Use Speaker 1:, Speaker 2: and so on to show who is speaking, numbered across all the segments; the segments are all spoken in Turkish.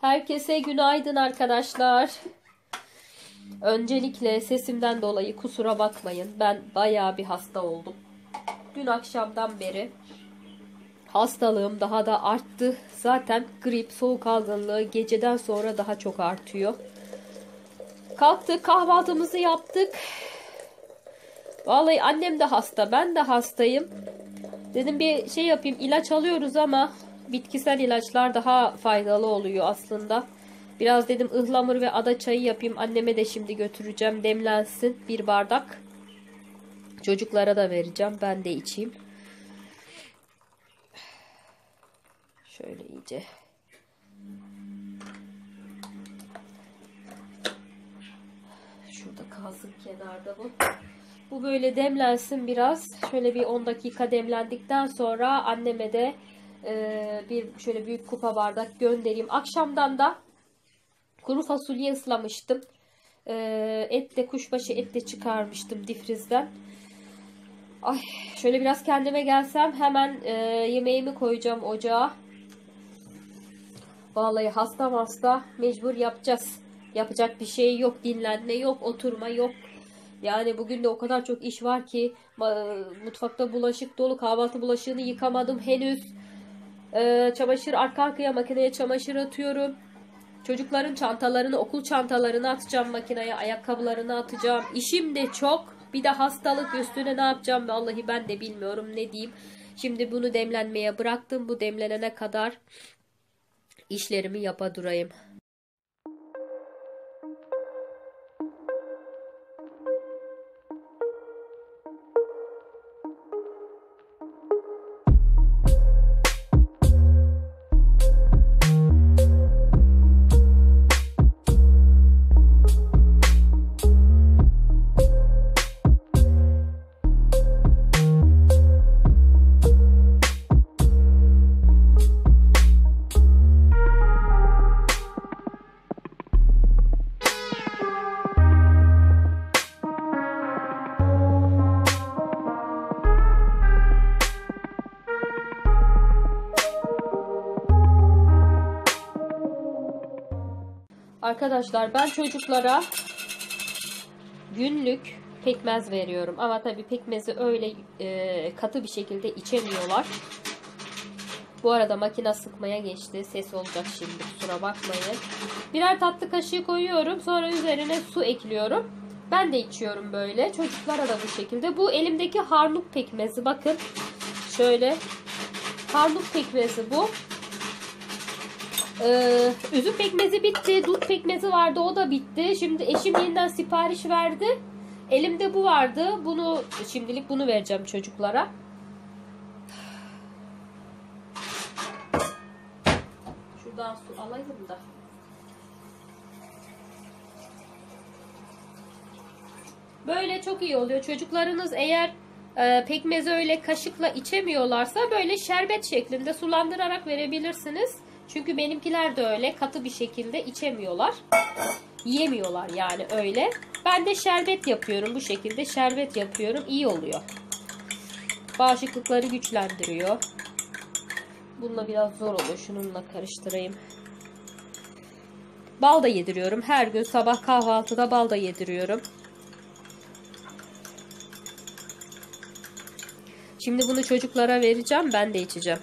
Speaker 1: Herkese günaydın arkadaşlar. Öncelikle sesimden dolayı kusura bakmayın. Ben bayağı bir hasta oldum. Dün akşamdan beri hastalığım daha da arttı. Zaten grip, soğuk algınlığı geceden sonra daha çok artıyor. Kalktık, kahvaltımızı yaptık. Vallahi annem de hasta, ben de hastayım. Dedim bir şey yapayım, ilaç alıyoruz ama bitkisel ilaçlar daha faydalı oluyor aslında. Biraz dedim ıhlamur ve ada çayı yapayım. Anneme de şimdi götüreceğim. Demlensin bir bardak. Çocuklara da vereceğim. Ben de içeyim. Şöyle iyice. Şurada kalsın kenarda bu. Bu böyle demlensin biraz. Şöyle bir 10 dakika demlendikten sonra anneme de e, bir şöyle büyük kupa bardak göndereyim. Akşamdan da kuru fasulye ıslamıştım. E, et de kuşbaşı et de çıkarmıştım difrizden. Ay şöyle biraz kendime gelsem hemen e, yemeğimi koyacağım ocağa. Vallahi hasta hasta mecbur yapacağız. Yapacak bir şey yok. Dinlenme yok. Oturma yok. Yani bugün de o kadar çok iş var ki mutfakta bulaşık dolu. Kahvaltı bulaşığını yıkamadım henüz. Ee, çamaşır arka arkaya makineye çamaşır atıyorum. Çocukların çantalarını, okul çantalarını atacağım makineye. Ayakkabılarını atacağım. İşim de çok. Bir de hastalık üstüne ne yapacağım vallahi ben de bilmiyorum ne diyeyim. Şimdi bunu demlenmeye bıraktım. Bu demlenene kadar işlerimi yapa durayım. Arkadaşlar ben çocuklara günlük pekmez veriyorum. Ama tabii pekmezi öyle e, katı bir şekilde içemiyorlar. Bu arada makine sıkmaya geçti. Ses olacak şimdi kusura bakmayın. Birer tatlı kaşığı koyuyorum. Sonra üzerine su ekliyorum. Ben de içiyorum böyle. Çocuklara da bu şekilde. Bu elimdeki harnuk pekmezi. Bakın şöyle. Harnuk pekmezi bu. Ee, üzüm pekmezi bitti. Dut pekmezi vardı. O da bitti. Şimdi eşim yeniden sipariş verdi. Elimde bu vardı. Bunu şimdilik bunu vereceğim çocuklara. Şuradan su alayım da. Böyle çok iyi oluyor. Çocuklarınız eğer e, pekmezi öyle kaşıkla içemiyorlarsa böyle şerbet şeklinde sulandırarak verebilirsiniz. Çünkü benimkiler de öyle katı bir şekilde içemiyorlar. Yiyemiyorlar yani öyle. Ben de şerbet yapıyorum bu şekilde. Şerbet yapıyorum. iyi oluyor. Bağışıklıkları güçlendiriyor. Bununla biraz zor oluyor. Şununla karıştırayım. Bal da yediriyorum. Her gün sabah kahvaltıda bal da yediriyorum. Şimdi bunu çocuklara vereceğim. Ben de içeceğim.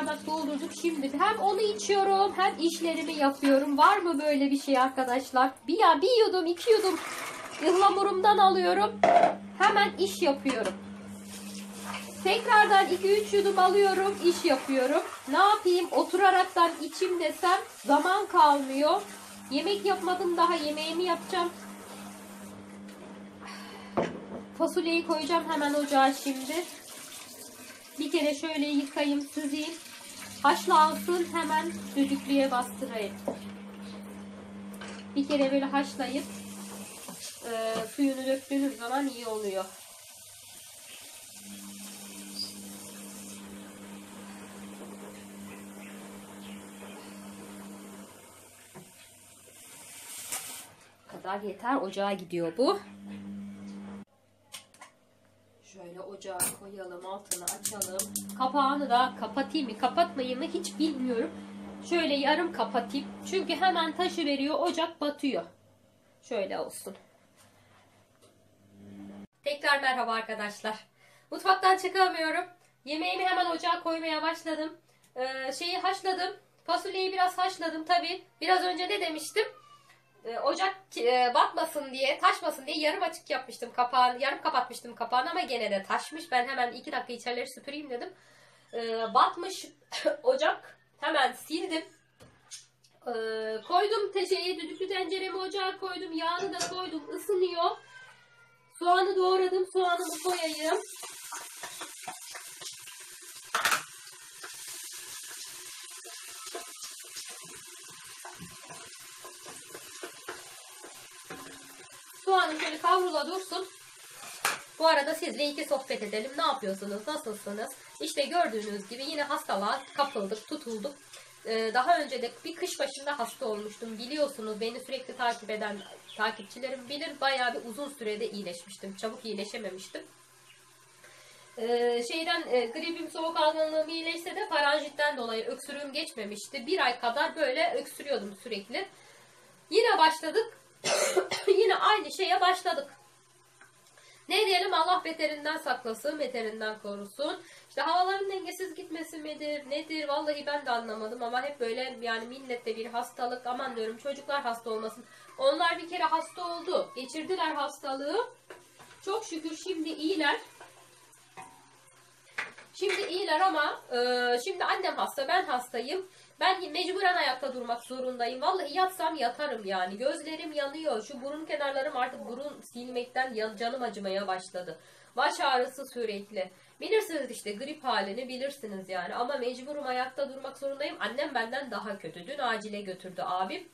Speaker 1: Bardak doldurduk. Şimdi hem onu içiyorum hem işlerimi yapıyorum. Var mı böyle bir şey arkadaşlar? Bir ya bir yudum iki yudum ıhlamurumdan alıyorum. Hemen iş yapıyorum. Tekrardan 2-3 yudum alıyorum, iş yapıyorum. Ne yapayım? Oturaraktan içim desem zaman kalmıyor. Yemek yapmadım daha yemeğimi yapacağım. Fasulyeyi koyacağım hemen ocağa şimdi. Bir kere şöyle yıkayayım, süzeyim. Haşlansın hemen düdüklüye bastırayım. Bir kere böyle haşlayıp e, suyunu döktüğünüz zaman iyi oluyor. kadar yeter. Ocağa gidiyor bu. Şöyle ocağa koyalım. Altını açalım. Kapağını da kapatayım mı kapatmayayım mı hiç bilmiyorum. Şöyle yarım kapatayım. Çünkü hemen taşı veriyor. Ocak batıyor. Şöyle olsun. Tekrar merhaba arkadaşlar. Mutfaktan çıkamıyorum. Yemeğimi hemen ocağa koymaya başladım. Ee, şeyi haşladım. Fasulyeyi biraz haşladım tabi. Biraz önce ne demiştim? Ee, ocak e, batmasın diye, taşmasın diye yarım açık yapmıştım kapağını. Yarım kapatmıştım kapağını ama gene de taşmış. Ben hemen iki dakika içerileri süpüreyim dedim. Ee, batmış ocak. Hemen sildim. Ee, koydum şeyi düdüklü tenceremi ocağa koydum. Yağını da koydum. ısınıyor. Soğanı doğradım. Soğanımı koyayım. Soğanı şöyle kavrula dursun. Bu arada sizle iki sohbet edelim. Ne yapıyorsunuz? Nasılsınız? İşte gördüğünüz gibi yine hastalığa kapıldık, tutulduk. Ee, daha önce de bir kış başında hasta olmuştum. Biliyorsunuz beni sürekli takip eden takipçilerim bilir. Bayağı bir uzun sürede iyileşmiştim. Çabuk iyileşememiştim. Ee, şeyden e, gripim, soğuk algınlığım iyileşse de paranjitten dolayı öksürüğüm geçmemişti. Bir ay kadar böyle öksürüyordum sürekli. Yine başladık. Yine aynı şeye başladık. Ne diyelim Allah beterinden saklasın, beterinden korusun. İşte havaların dengesiz gitmesi midir, nedir? Vallahi ben de anlamadım ama hep böyle yani millette bir hastalık. Aman diyorum çocuklar hasta olmasın. Onlar bir kere hasta oldu. Geçirdiler hastalığı. Çok şükür şimdi iyiler. Şimdi iyiler ama e, şimdi annem hasta, ben hastayım. Ben mecburen ayakta durmak zorundayım. Vallahi yatsam yatarım yani. Gözlerim yanıyor. Şu burun kenarlarım artık burun silmekten canım acımaya başladı. Baş ağrısı sürekli. Bilirsiniz işte grip halini bilirsiniz yani. Ama mecburum ayakta durmak zorundayım. Annem benden daha kötü. Dün acile götürdü abim.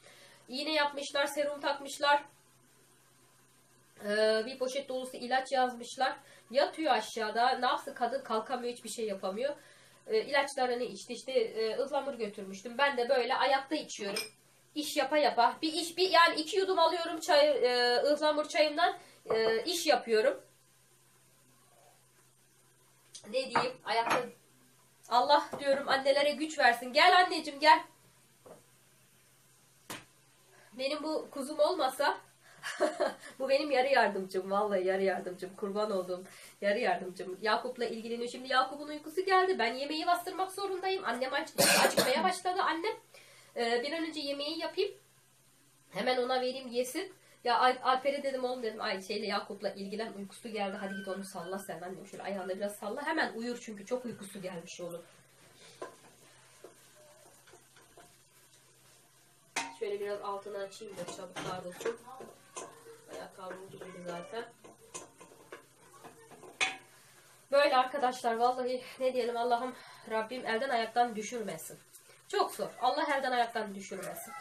Speaker 1: İğne yapmışlar, serum takmışlar. Ee, bir poşet dolusu ilaç yazmışlar. Yatıyor aşağıda. Ne yapsın kadın kalkamıyor hiçbir şey yapamıyor. Ee, ilaçlarını içti işte e, ıhlamur götürmüştüm. Ben de böyle ayakta içiyorum. İş yapa yapa. Bir iş bir yani iki yudum alıyorum çay e, ıhlamur çayımdan e, iş yapıyorum. Ne diyeyim ayakta Allah diyorum annelere güç versin. Gel anneciğim gel. Benim bu kuzum olmasa Bu benim yarı yardımcım. Vallahi yarı yardımcım. Kurban olduğum yarı yardımcım. Yakup'la ilgileniyor. Şimdi Yakup'un uykusu geldi. Ben yemeği bastırmak zorundayım. Annem aç acıkmaya başladı annem. Ee, bir an önce yemeği yapayım. Hemen ona vereyim yesin. Ya Alper'e dedim oğlum dedim ay şeyle Yakup'la ilgilen uykusu geldi. Hadi git onu salla sen annem. Şöyle ayağında biraz salla. Hemen uyur çünkü çok uykusu gelmiş onun. Şöyle biraz altını açayım da çabuk kavrulsun. Kavruldu zaten. Böyle arkadaşlar vallahi ne diyelim Allah'ım Rabbim elden ayaktan düşürmesin. Çok zor. Allah elden ayaktan düşürmesin.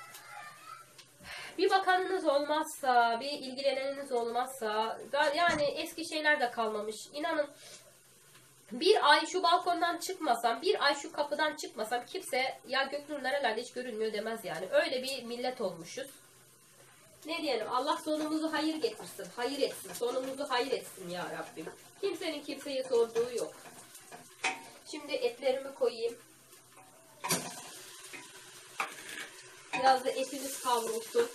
Speaker 1: Bir bakanınız olmazsa, bir ilgileneniniz olmazsa, yani eski şeyler de kalmamış. İnanın bir ay şu balkondan çıkmasam, bir ay şu kapıdan çıkmasam kimse ya Göknur nerelerde hiç görünmüyor demez yani. Öyle bir millet olmuşuz. Ne diyelim Allah sonumuzu hayır getirsin, hayır etsin, sonumuzu hayır etsin ya Rabbim. Kimsenin kimseye sorduğu yok. Şimdi etlerimi koyayım. Biraz da etimiz kavrulsun.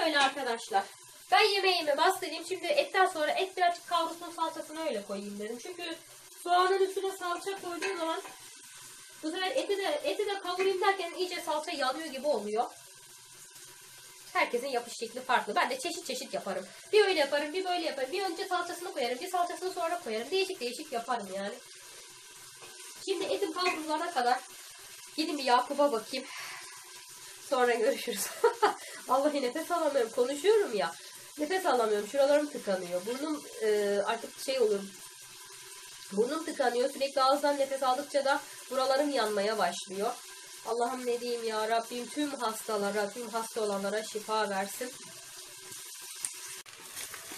Speaker 1: Böyle arkadaşlar. Ben yemeğimi bastırayım. Şimdi etten sonra et birazcık kavrulsun salçasını öyle koyayım dedim. Çünkü soğanın üstüne salça koyduğum zaman bu sefer eti de, eti de kavurayım derken iyice salça yanıyor gibi oluyor. Herkesin yapış şekli farklı. Ben de çeşit çeşit yaparım. Bir öyle yaparım, bir böyle yaparım. Bir önce salçasını koyarım, bir salçasını sonra koyarım. Değişik değişik yaparım yani. Şimdi etim kavrulana kadar gidin bir Yakup'a bakayım. Sonra görüşürüz. Vallahi nefes alamıyorum. Konuşuyorum ya. Nefes alamıyorum. Şuralarım tıkanıyor. Burnum e, artık şey olur. Burnum tıkanıyor. Sürekli ağızdan nefes aldıkça da buralarım yanmaya başlıyor. Allah'ım ne diyeyim ya Rabbim tüm hastalara, tüm hasta olanlara şifa versin.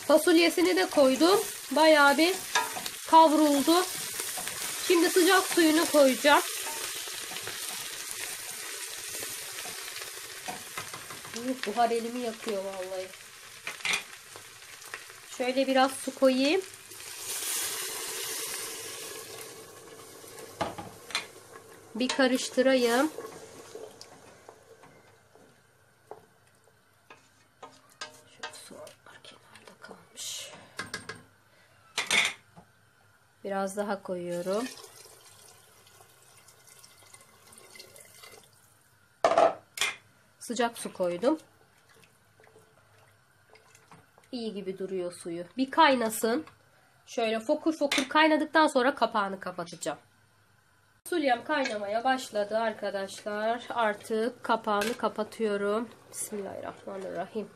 Speaker 1: Fasulyesini de koydum. Bayağı bir kavruldu. Şimdi sıcak suyunu koyacağım. Uh, buhar elimi yakıyor vallahi. Şöyle biraz su koyayım. Bir karıştırayım. Biraz daha koyuyorum. Sıcak su koydum. İyi gibi duruyor suyu. Bir kaynasın. Şöyle fokur fokur kaynadıktan sonra kapağını kapatacağım. Fasulyem kaynamaya başladı arkadaşlar. Artık kapağını kapatıyorum. Bismillahirrahmanirrahim.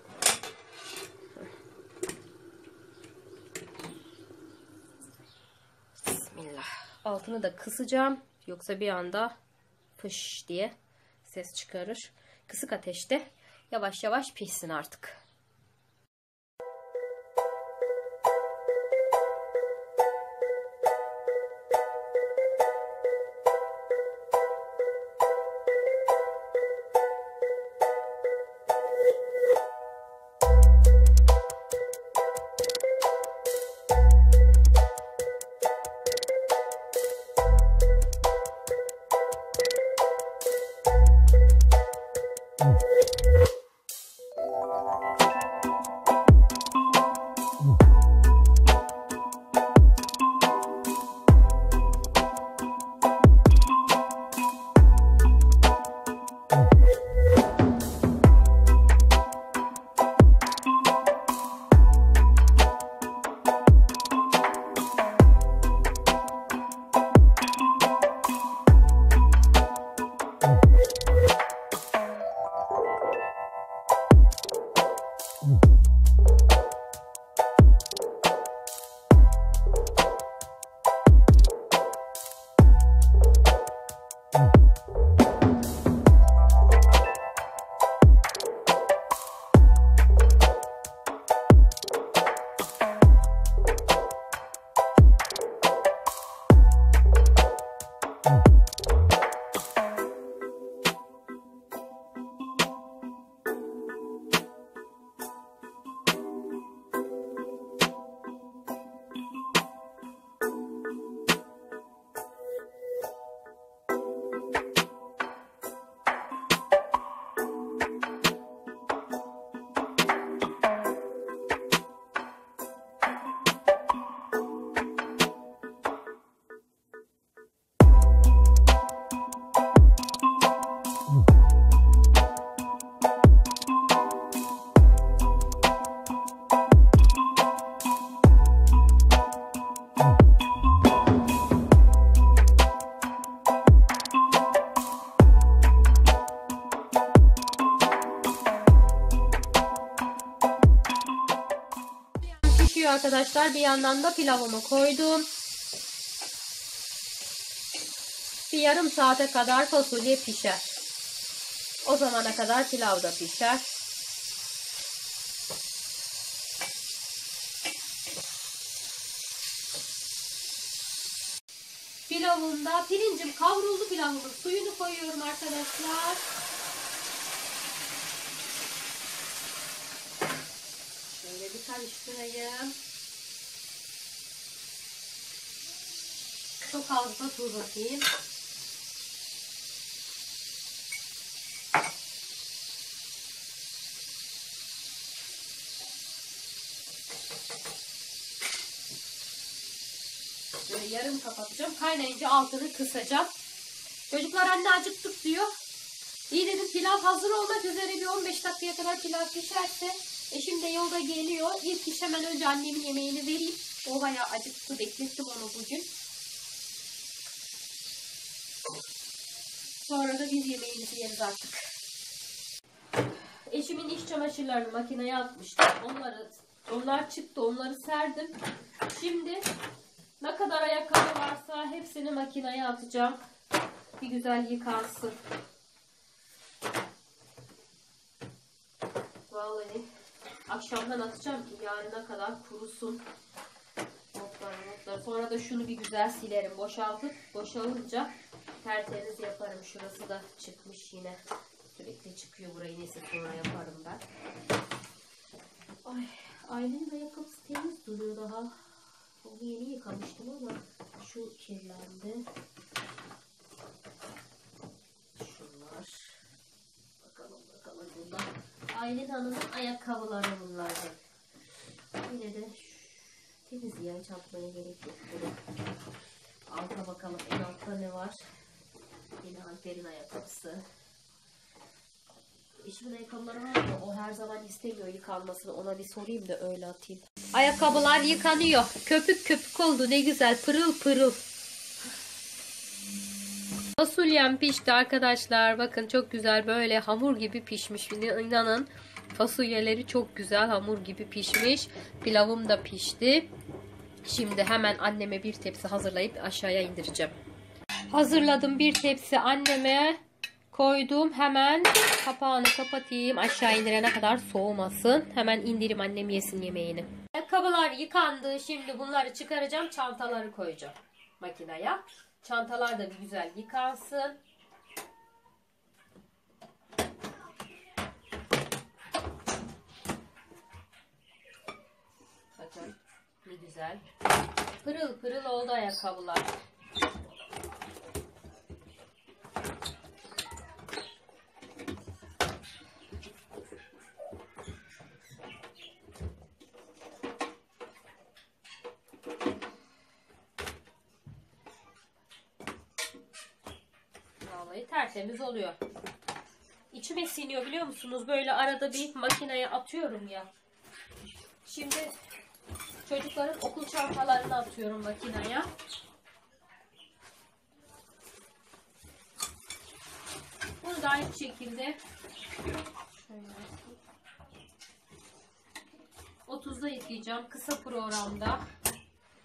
Speaker 1: Bismillah. Altını da kısacağım. Yoksa bir anda fış diye ses çıkarır. Kısık ateşte yavaş yavaş pişsin artık. Arkadaşlar. Bir yandan da pilavımı koydum. Bir yarım saate kadar fasulye pişer. O zamana kadar pilav da pişer. Pilavımda pirincim kavruldu pilavımın suyunu koyuyorum arkadaşlar. Şöyle bir karıştırayım. Çok az da tuz atayım. Böyle yarım kapatacağım. Kaynayınca altını kısacağım. Çocuklar anne acıktık diyor. İyi dedim pilav hazır olmak üzere bir 15 dakikaya kadar pilav pişerse eşim de yolda geliyor. İlk iş hemen önce annemin yemeğini vereyim. O bayağı acıktı beklettim onu bugün. Sonra da biz yemeğimizi yeriz artık. Eşimin iş çamaşırlarını makineye atmıştım. Onları onlar çıktı. Onları serdim. Şimdi ne kadar ayakkabı varsa hepsini makineye atacağım. Bir güzel yıkansın. Vallahi akşamdan atacağım ki yarına kadar kurusun. Notlar, notlar. Sonra da şunu bir güzel silerim. Boşaltıp boşalınca tertemiz yaparım. Şurası da çıkmış yine. Sürekli çıkıyor burayı. Neyse sonra yaparım ben. Ay, Aylin'in ayakkabısı temiz duruyor daha. Onu yeni yıkamıştım ama şu kirlendi. Şunlar. Bakalım bakalım bunlar. Aylin Hanım'ın ayakkabıları bunlar. Yine de temiz ya hiç atmaya gerek yok bunu. Alta bakalım en altta ne var? Yine Alper'in ayakkabısı. Eşimin ayakkabıları var mı? O her zaman istemiyor yıkanmasını. Ona bir sorayım da öyle atayım. Ayakkabılar yıkanıyor. Köpük köpük oldu. Ne güzel. Pırıl pırıl. Fasulyem pişti arkadaşlar. Bakın çok güzel böyle hamur gibi pişmiş. İnanın fasulyeleri çok güzel hamur gibi pişmiş. Pilavım da pişti. Şimdi hemen anneme bir tepsi hazırlayıp aşağıya indireceğim. Hazırladım bir tepsi anneme koydum. Hemen kapağını kapatayım. Aşağı indirene kadar soğumasın. Hemen indirim annem yesin yemeğini. Ayakkabılar yıkandı. Şimdi bunları çıkaracağım. Çantaları koyacağım makineye. Çantalar da bir güzel yıkansın. Bakın ne güzel. Pırıl pırıl oldu ayakkabılar. Vallahi tertemiz oluyor. İçime siniyor biliyor musunuz? Böyle arada bir makineye atıyorum ya. Şimdi çocukların okul çantalarını atıyorum makineye. Bunu da aynı şekilde şöyle 30'da yıkayacağım. Kısa programda.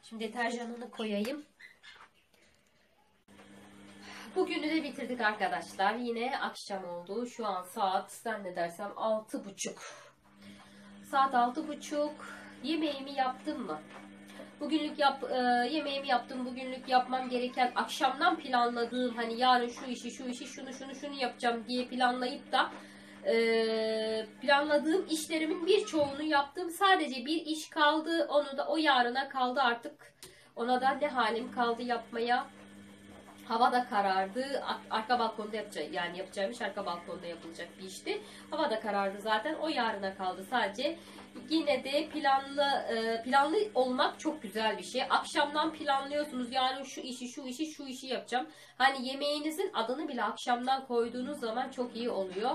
Speaker 1: Şimdi deterjanını koyayım. Bugünü de bitirdik arkadaşlar. Yine akşam oldu. Şu an saat zannedersem altı buçuk. Saat altı buçuk. Yemeğimi yaptım mı? Bugünlük yap, e, yemeğimi yaptım. Bugünlük yapmam gereken akşamdan planladığım hani yarın şu işi şu işi şunu şunu şunu yapacağım diye planlayıp da e, planladığım işlerimin birçoğunu yaptım. Sadece bir iş kaldı. Onu da o yarına kaldı artık. Ona da ne halim kaldı yapmaya. Hava da karardı. Ar- Arka balkonda yapacağım yani yapacağım iş arka balkonda yapılacak bir işti. Hava da karardı zaten. O yarına kaldı sadece. Yine de planlı e, planlı olmak çok güzel bir şey. Akşamdan planlıyorsunuz. Yarın şu işi, şu işi, şu işi yapacağım. Hani yemeğinizin adını bile akşamdan koyduğunuz zaman çok iyi oluyor.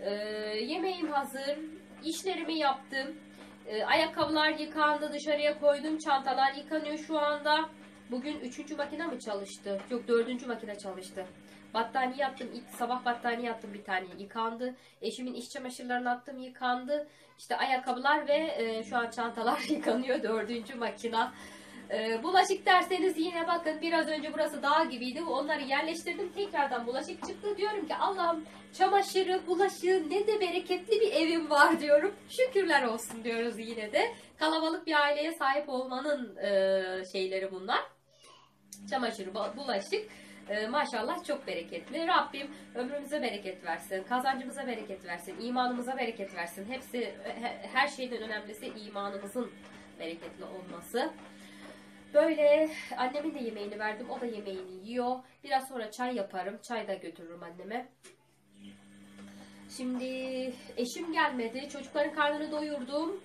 Speaker 1: E, yemeğim hazır. İşlerimi yaptım. E, ayakkabılar yıkandı. Dışarıya koydum. Çantalar yıkanıyor şu anda. Bugün üçüncü makine mi çalıştı? Yok dördüncü makine çalıştı. Battaniye yaptım. İlk sabah battaniye yaptım bir tane yıkandı. Eşimin iş çamaşırlarını attım yıkandı. İşte ayakkabılar ve e, şu an çantalar yıkanıyor. Dördüncü makina. E, bulaşık derseniz yine bakın biraz önce burası dağ gibiydi. Onları yerleştirdim. Tekrardan bulaşık çıktı. Diyorum ki Allah'ım çamaşırı, bulaşığı ne de bereketli bir evim var diyorum. Şükürler olsun diyoruz yine de. Kalabalık bir aileye sahip olmanın e, şeyleri bunlar. Çamaşır, bu- bulaşık. e, maşallah çok bereketli. Rabbim ömrümüze bereket versin. Kazancımıza bereket versin. imanımıza bereket versin. Hepsi he- her şeyden önemlisi imanımızın bereketli olması. Böyle annemin de yemeğini verdim. O da yemeğini yiyor. Biraz sonra çay yaparım. Çay da götürürüm anneme. Şimdi eşim gelmedi. Çocukların karnını doyurdum.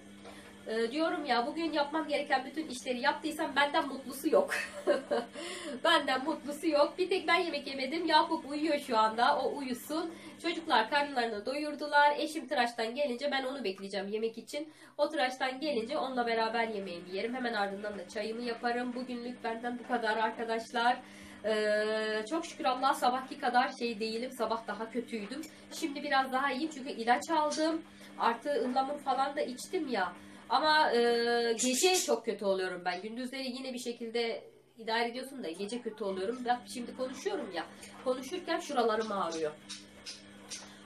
Speaker 1: Ee, diyorum ya bugün yapmam gereken bütün işleri yaptıysam benden mutlusu yok. benden mutlusu yok. Bir tek ben yemek yemedim. Yakup uyuyor şu anda. O uyusun. Çocuklar karnlarını doyurdular. Eşim tıraştan gelince ben onu bekleyeceğim yemek için. O tıraştan gelince onunla beraber yemeğimi yerim. Hemen ardından da çayımı yaparım. Bugünlük benden bu kadar arkadaşlar. Ee, çok şükür Allah sabahki kadar şey değilim. Sabah daha kötüydüm. Şimdi biraz daha iyiyim çünkü ilaç aldım. Artı ıhlamur falan da içtim ya. Ama e, gece çok kötü oluyorum ben. Gündüzleri yine bir şekilde idare ediyorsun da gece kötü oluyorum. Bak şimdi konuşuyorum ya. Konuşurken şuralarım ağrıyor.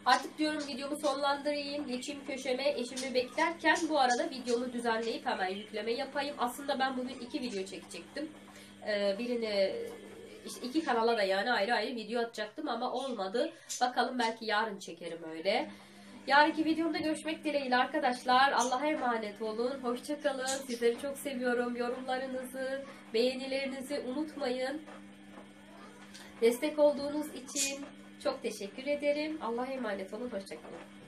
Speaker 1: Artık diyorum videomu sonlandırayım. Geçeyim köşeme eşimi beklerken bu arada videomu düzenleyip hemen yükleme yapayım. Aslında ben bugün iki video çekecektim. Ee, birini işte iki kanala da yani ayrı ayrı video atacaktım ama olmadı. Bakalım belki yarın çekerim öyle. Yarınki videomda görüşmek dileğiyle arkadaşlar. Allah'a emanet olun. Hoşçakalın. Sizleri çok seviyorum. Yorumlarınızı, beğenilerinizi unutmayın. Destek olduğunuz için çok teşekkür ederim. Allah'a emanet olun. Hoşçakalın.